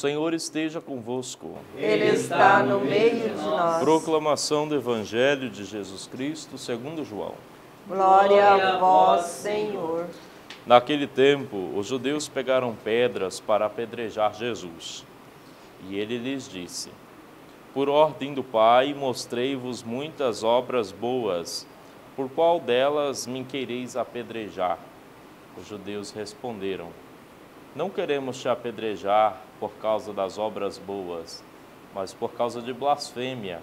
Senhor esteja convosco. Ele está no meio de nós. Proclamação do Evangelho de Jesus Cristo segundo João. Glória a vós, Senhor. Naquele tempo, os judeus pegaram pedras para apedrejar Jesus. E ele lhes disse: Por ordem do Pai, mostrei-vos muitas obras boas. Por qual delas me quereis apedrejar? Os judeus responderam: Não queremos te apedrejar por causa das obras boas, mas por causa de blasfêmia,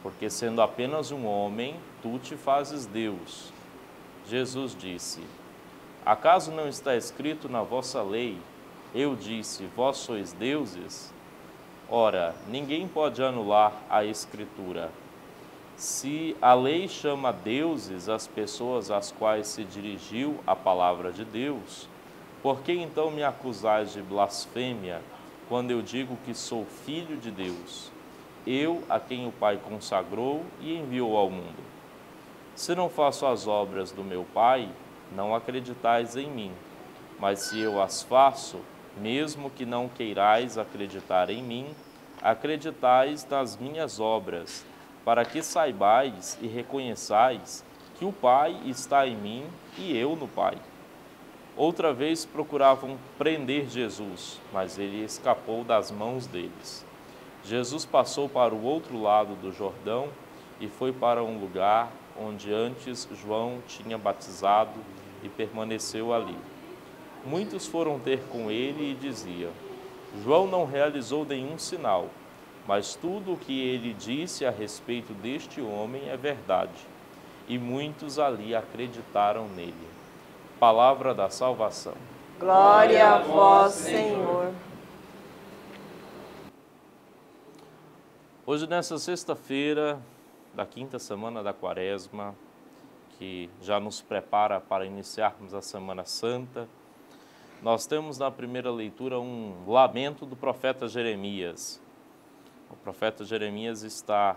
porque sendo apenas um homem, tu te fazes Deus. Jesus disse: Acaso não está escrito na vossa lei? Eu disse: Vós sois deuses? Ora, ninguém pode anular a Escritura. Se a lei chama deuses as pessoas às quais se dirigiu a palavra de Deus, por que então me acusais de blasfêmia quando eu digo que sou filho de Deus? Eu, a quem o Pai consagrou e enviou ao mundo. Se não faço as obras do meu Pai, não acreditais em mim. Mas se eu as faço, mesmo que não queirais acreditar em mim, acreditais nas minhas obras, para que saibais e reconheçais que o Pai está em mim e eu no Pai. Outra vez procuravam prender Jesus, mas ele escapou das mãos deles. Jesus passou para o outro lado do Jordão e foi para um lugar onde antes João tinha batizado e permaneceu ali. Muitos foram ter com ele e diziam: João não realizou nenhum sinal, mas tudo o que ele disse a respeito deste homem é verdade. E muitos ali acreditaram nele. Palavra da salvação. Glória a vós, Senhor. Hoje, nessa sexta-feira da quinta semana da Quaresma, que já nos prepara para iniciarmos a Semana Santa. Nós temos na primeira leitura um lamento do profeta Jeremias. O profeta Jeremias está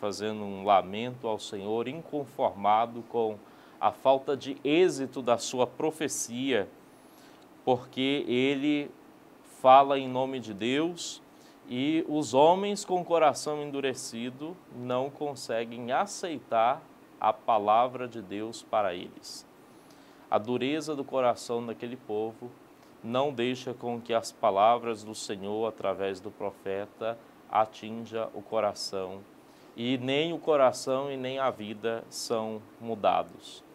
fazendo um lamento ao Senhor, inconformado com a falta de êxito da sua profecia, porque ele fala em nome de Deus e os homens com o coração endurecido não conseguem aceitar a palavra de Deus para eles. A dureza do coração daquele povo não deixa com que as palavras do Senhor através do profeta atinja o coração e nem o coração e nem a vida são mudados.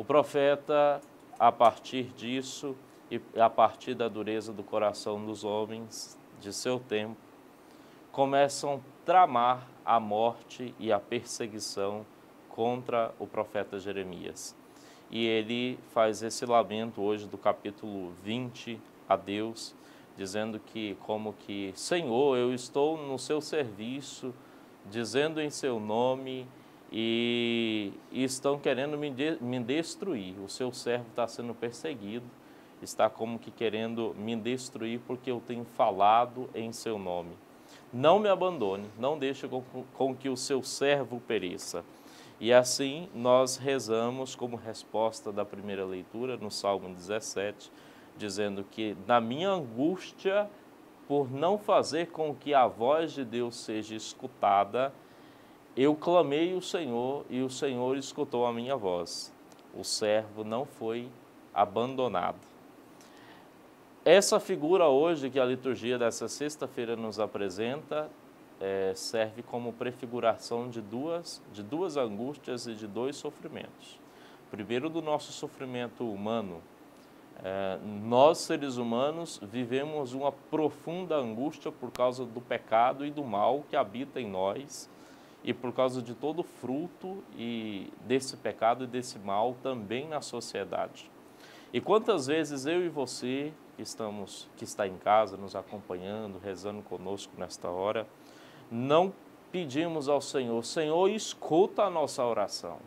O profeta, a partir disso e a partir da dureza do coração dos homens de seu tempo, começam a tramar a morte e a perseguição contra o profeta Jeremias. E ele faz esse lamento hoje do capítulo 20 a Deus, dizendo que como que, Senhor, eu estou no seu serviço, dizendo em seu nome e, estão querendo me, de, me destruir. O seu servo está sendo perseguido, está como que querendo me destruir porque eu tenho falado em seu nome. Não me abandone, não deixe com, com que o seu servo pereça. E assim nós rezamos como resposta da primeira leitura no Salmo 17, dizendo que na minha angústia por não fazer com que a voz de Deus seja escutada, eu clamei o Senhor e o Senhor escutou a minha voz. O servo não foi abandonado. Essa figura hoje que a liturgia dessa sexta-feira nos apresenta é, serve como prefiguração de duas, de duas angústias e de dois sofrimentos. Primeiro, do nosso sofrimento humano. É, nós, seres humanos, vivemos uma profunda angústia por causa do pecado e do mal que habita em nós e por causa de todo fruto e desse pecado e desse mal também na sociedade. E quantas vezes eu e você que estamos que está em casa nos acompanhando, rezando conosco nesta hora, não pedimos ao Senhor, Senhor, escuta a nossa oração.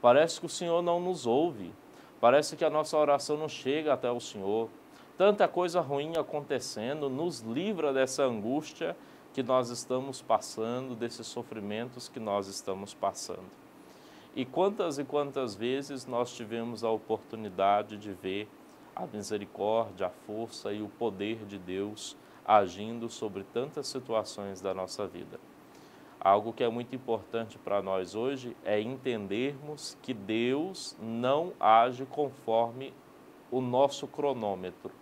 Parece que o Senhor não nos ouve, parece que a nossa oração não chega até o Senhor. Tanta coisa ruim acontecendo, nos livra dessa angústia que nós estamos passando, desses sofrimentos que nós estamos passando. E quantas e quantas vezes nós tivemos a oportunidade de ver a misericórdia, a força e o poder de Deus agindo sobre tantas situações da nossa vida. Algo que é muito importante para nós hoje é entendermos que Deus não age conforme o nosso cronômetro.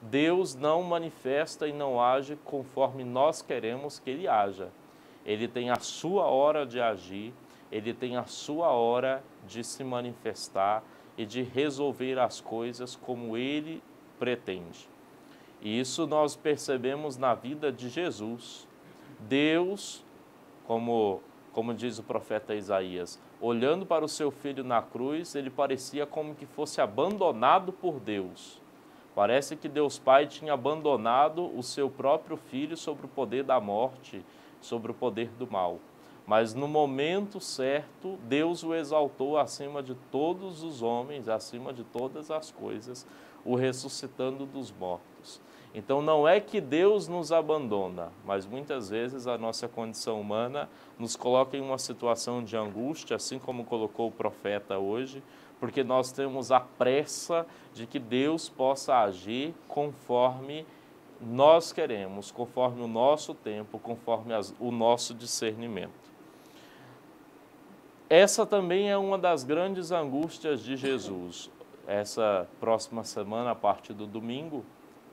Deus não manifesta e não age conforme nós queremos que ele haja. Ele tem a sua hora de agir, ele tem a sua hora de se manifestar e de resolver as coisas como ele pretende. E isso nós percebemos na vida de Jesus. Deus, como, como diz o profeta Isaías, olhando para o seu filho na cruz, ele parecia como que fosse abandonado por Deus. Parece que Deus Pai tinha abandonado o seu próprio filho sobre o poder da morte, sobre o poder do mal. Mas no momento certo, Deus o exaltou acima de todos os homens, acima de todas as coisas, o ressuscitando dos mortos. Então não é que Deus nos abandona, mas muitas vezes a nossa condição humana nos coloca em uma situação de angústia, assim como colocou o profeta hoje, porque nós temos a pressa de que Deus possa agir conforme nós queremos, conforme o nosso tempo, conforme as, o nosso discernimento. Essa também é uma das grandes angústias de Jesus. Essa próxima semana, a partir do domingo,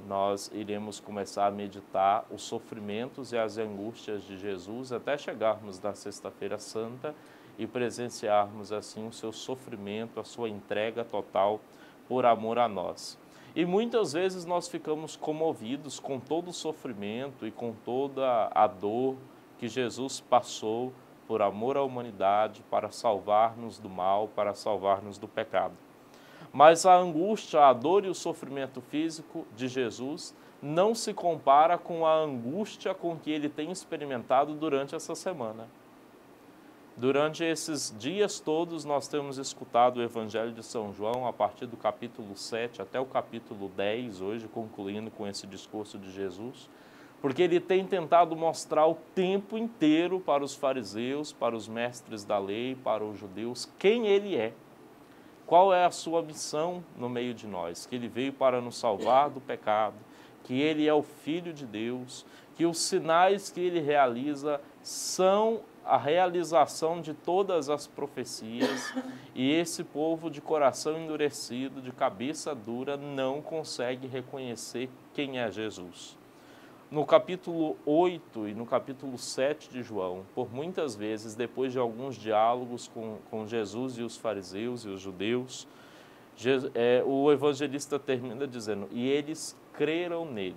nós iremos começar a meditar os sofrimentos e as angústias de Jesus até chegarmos na Sexta-feira Santa e presenciarmos assim o seu sofrimento, a sua entrega total por amor a nós. E muitas vezes nós ficamos comovidos com todo o sofrimento e com toda a dor que Jesus passou por amor à humanidade, para salvar-nos do mal, para salvar-nos do pecado. Mas a angústia, a dor e o sofrimento físico de Jesus não se compara com a angústia com que ele tem experimentado durante essa semana. Durante esses dias todos, nós temos escutado o Evangelho de São João, a partir do capítulo 7 até o capítulo 10, hoje concluindo com esse discurso de Jesus, porque ele tem tentado mostrar o tempo inteiro para os fariseus, para os mestres da lei, para os judeus, quem ele é. Qual é a sua missão no meio de nós? Que ele veio para nos salvar do pecado, que ele é o Filho de Deus, que os sinais que ele realiza são a realização de todas as profecias e esse povo de coração endurecido, de cabeça dura, não consegue reconhecer quem é Jesus. No capítulo 8 e no capítulo 7 de João, por muitas vezes, depois de alguns diálogos com, com Jesus e os fariseus e os judeus, é, o evangelista termina dizendo: E eles creram nele.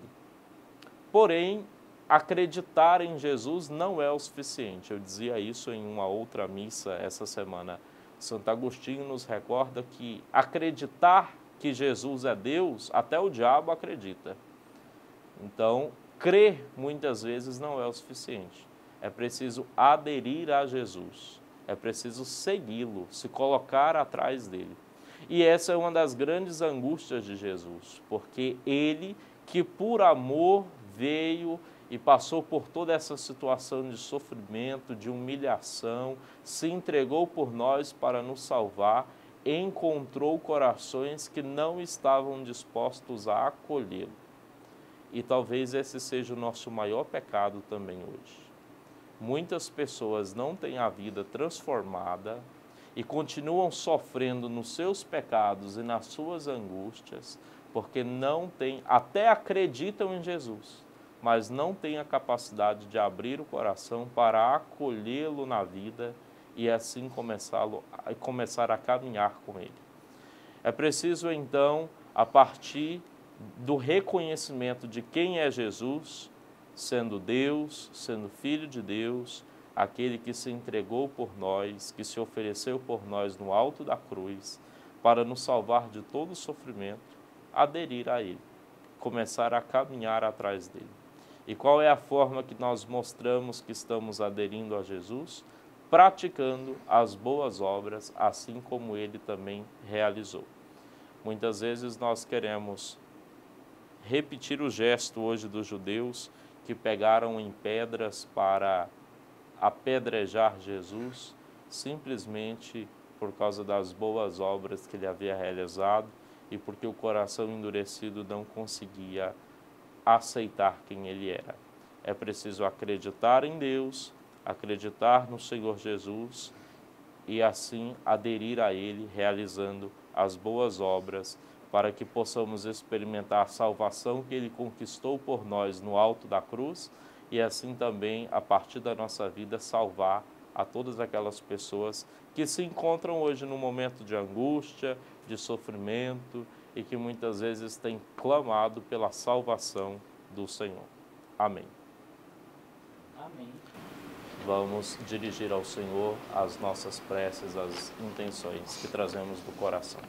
Porém, acreditar em Jesus não é o suficiente. Eu dizia isso em uma outra missa essa semana. Santo Agostinho nos recorda que acreditar que Jesus é Deus, até o diabo acredita. Então, crer muitas vezes não é o suficiente. É preciso aderir a Jesus. É preciso segui-lo, se colocar atrás dele. E essa é uma das grandes angústias de Jesus, porque ele que por amor veio e passou por toda essa situação de sofrimento, de humilhação, se entregou por nós para nos salvar, encontrou corações que não estavam dispostos a acolhê-lo. E talvez esse seja o nosso maior pecado também hoje. Muitas pessoas não têm a vida transformada e continuam sofrendo nos seus pecados e nas suas angústias, porque não têm, até acreditam em Jesus, mas não tem a capacidade de abrir o coração para acolhê-lo na vida e assim começá-lo começar a caminhar com ele. É preciso então, a partir do reconhecimento de quem é Jesus, sendo Deus, sendo filho de Deus, aquele que se entregou por nós, que se ofereceu por nós no alto da cruz, para nos salvar de todo sofrimento, aderir a ele, começar a caminhar atrás dele. E qual é a forma que nós mostramos que estamos aderindo a Jesus? Praticando as boas obras, assim como ele também realizou. Muitas vezes nós queremos repetir o gesto hoje dos judeus que pegaram em pedras para apedrejar Jesus, simplesmente por causa das boas obras que ele havia realizado e porque o coração endurecido não conseguia aceitar quem ele era. É preciso acreditar em Deus, acreditar no Senhor Jesus e assim aderir a Ele, realizando as boas obras, para que possamos experimentar a salvação que Ele conquistou por nós no alto da cruz e assim também, a partir da nossa vida, salvar a todas aquelas pessoas que se encontram hoje num momento de angústia, de sofrimento e que muitas vezes têm clamado pela salvação do Senhor. Amém. Amém. Vamos dirigir ao Senhor as nossas preces, as intenções que trazemos do coração.